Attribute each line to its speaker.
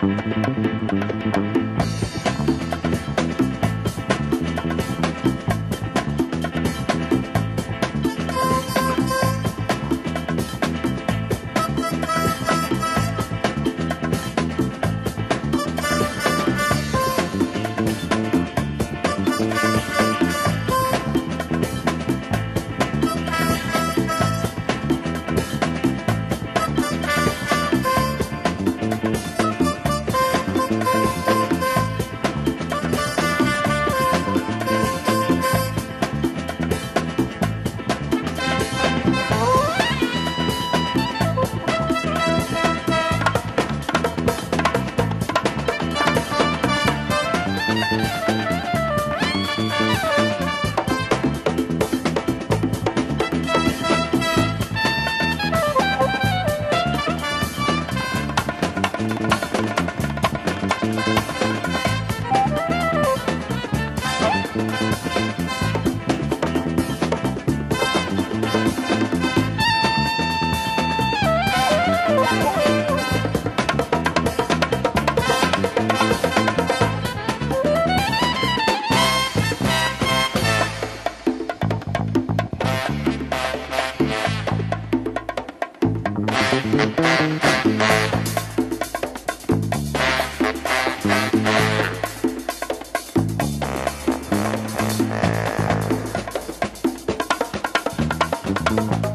Speaker 1: Thank you. Thank Thank you.